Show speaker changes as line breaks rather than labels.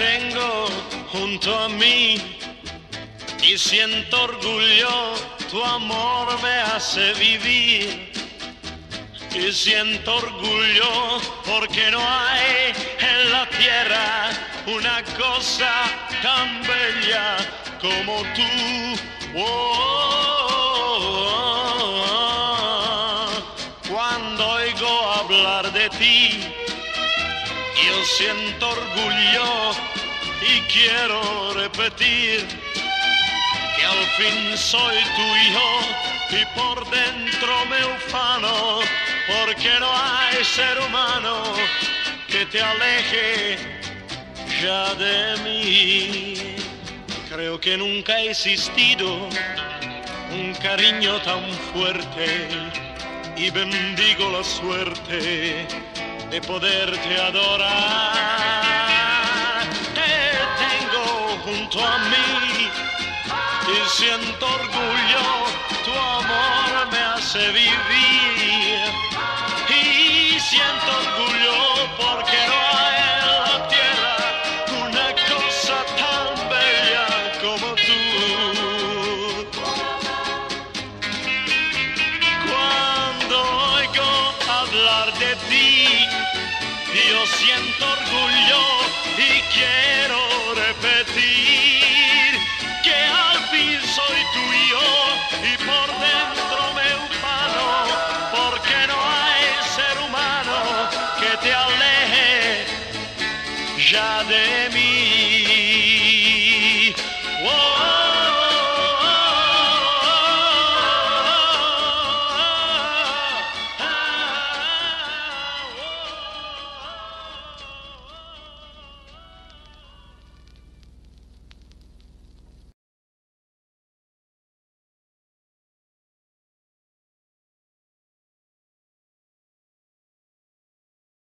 tengo junto a mí y siento orgullo, tu amor me hace vivir. Y siento orgullo porque no hay en la tierra una cosa tan bella como tú. Oh, cuando oigo hablar de ti, yo siento orgullo y quiero repetir que al fin soy tu hijo y por dentro me ufano porque no hay ser humano que te aleje ya de mí. Creo que nunca ha existido un cariño tan fuerte y bendigo la suerte de poderte adorar. Te tengo junto a mí y siento orgullo, tu amor me hace vivir. Hablar de ti, yo siento orgullo y quiero repetir que al fin soy tuyo y por dentro me ufano porque no hay ser humano que te aleje ya de